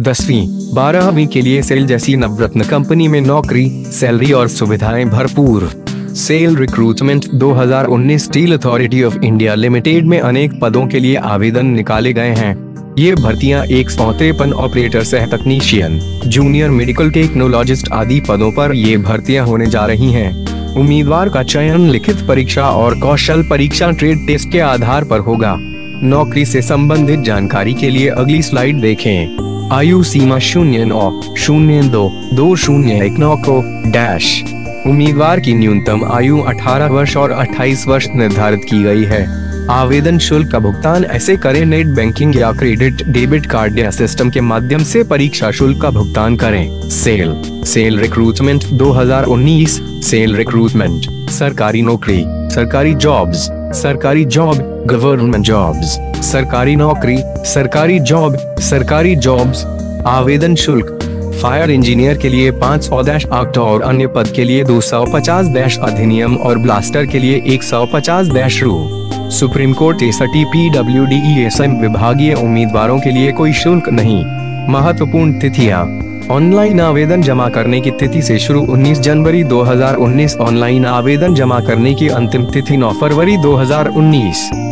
दसवीं, बारहवीं के लिए सेल जैसी नवरत्न कंपनी में नौकरी, सैलरी और सुविधाएँ भरपूर। SAIL recruitment 2019 Steel Authority of India Limited में अनेक पदों के लिए आवेदन निकाले गए हैं। ये भर्तियाँ एक सौ तिरपन ऑपरेटर सह तकनीशियन, जूनियर मेडिकल टेक्नोलॉजिस्ट आदि पदों पर ये भर्तियाँ होने जा रही हैं। उम्मीदवार का चयन लिखित परीक्षा और कौशल परीक्षा ट्रेड टेस्ट के आधार पर होगा। नौकरी से संबंधित जानकारी के लिए अगली स्लाइड देखें। आयु सीमा शून्य नौ, शून्य दो दो शून्य एक नौ को डैश। उम्मीदवार की न्यूनतम आयु 18 वर्ष और 28 वर्ष निर्धारित की गई है। आवेदन शुल्क का भुगतान ऐसे करें, नेट बैंकिंग या क्रेडिट, डेबिट कार्ड या सिस्टम के माध्यम से परीक्षा शुल्क का भुगतान करें। SAIL SAIL recruitment 2019 SAIL recruitment, सरकारी नौकरी, सरकारी जॉब्स। सरकारी जॉब, गवर्नमेंट जॉब्स। सरकारी नौकरी, सरकारी जॉब, सरकारी जॉब्स। आवेदन शुल्क, फायर इंजीनियर के लिए पाँच सौ डैश एक्ट और अन्य पद के लिए दो सौ पचास डैश अधिनियम और ब्लास्टर के लिए एक सौ पचास डैश रू। Supreme Court ST P W D S M विभागीय उम्मीदवारों के लिए कोई शुल्क नहीं। महत्वपूर्ण तिथियाँ। ऑनलाइन आवेदन जमा करने की तिथि से शुरू 19 जनवरी 2019 ऑनलाइन आवेदन जमा करने की अंतिम तिथि 9 फरवरी 2019